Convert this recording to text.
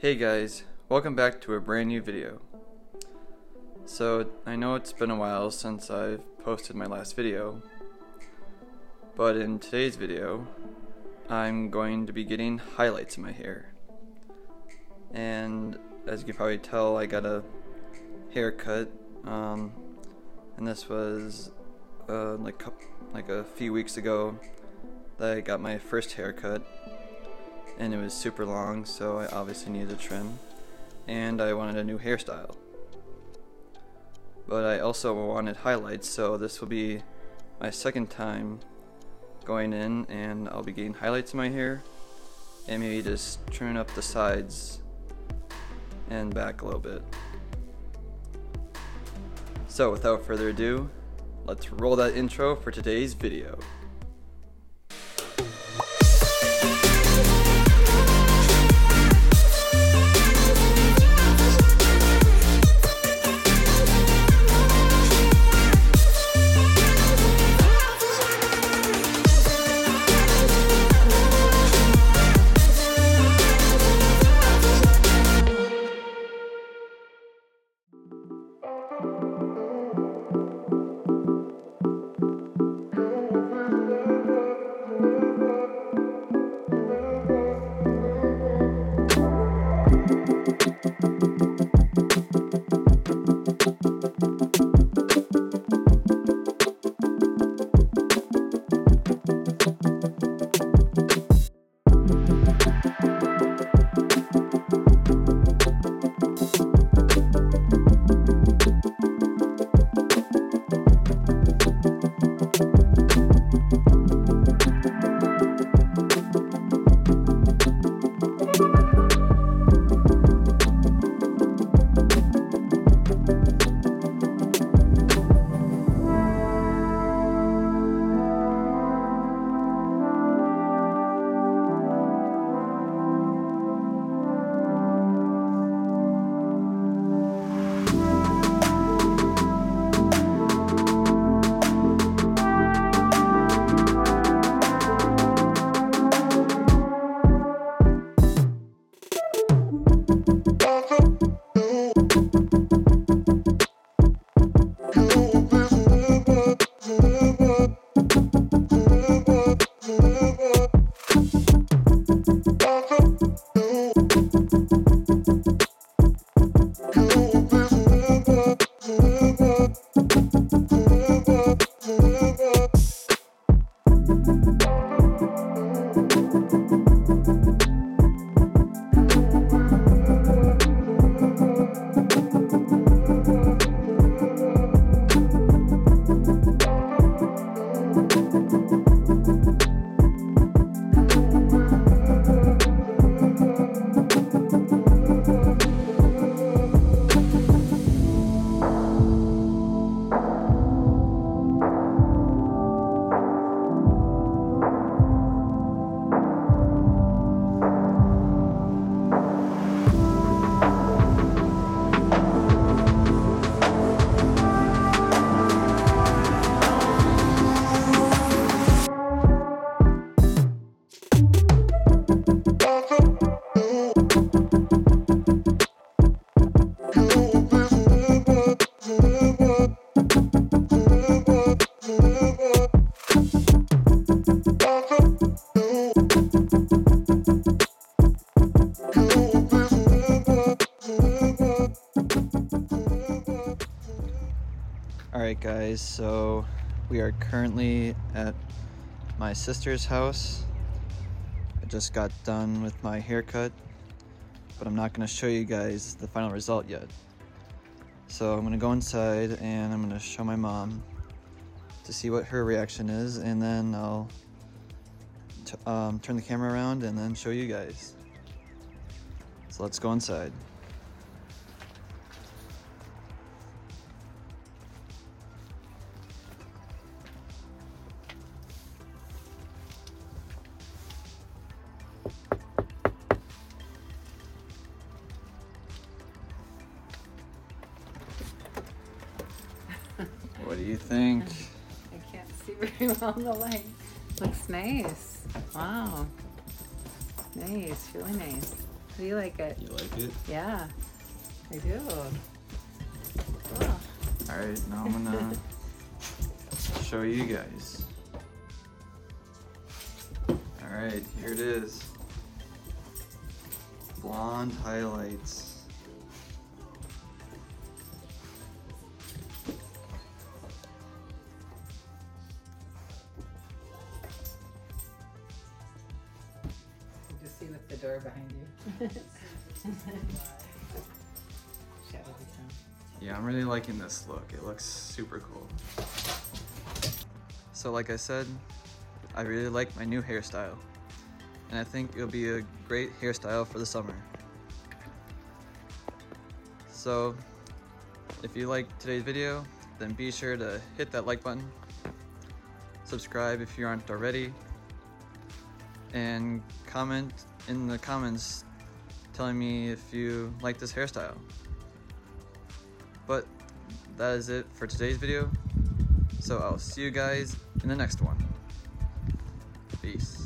Hey guys, welcome back to a brand new video. So, I know it's been a while since I've posted my last video, but in today's video, I'm going to be getting highlights in my hair. And as you can probably tell, I got a haircut, um, and this was uh, like, like a few weeks ago that I got my first haircut and it was super long, so I obviously needed a trim. And I wanted a new hairstyle. But I also wanted highlights, so this will be my second time going in and I'll be getting highlights in my hair and maybe just trimming up the sides and back a little bit. So without further ado, let's roll that intro for today's video. Alright guys, so we are currently at my sister's house. I just got done with my haircut, but I'm not going to show you guys the final result yet. So I'm going to go inside and I'm going to show my mom to see what her reaction is and then I'll um, turn the camera around and then show you guys. So let's go inside. You think? I can't see very well in the light. Looks nice. Wow. Nice, really nice. Do you like it? You like it? Yeah, I do. Cool. Alright, now I'm gonna show you guys. Alright, here it is. Blonde highlights. With the door behind you. Yeah, I'm really liking this look. It looks super cool. So like I said, I really like my new hairstyle. And I think it'll be a great hairstyle for the summer. So, if you like today's video, then be sure to hit that like button, subscribe if you aren't already, and comment in the comments telling me if you like this hairstyle. But that is it for today's video. So I'll see you guys in the next one. Peace.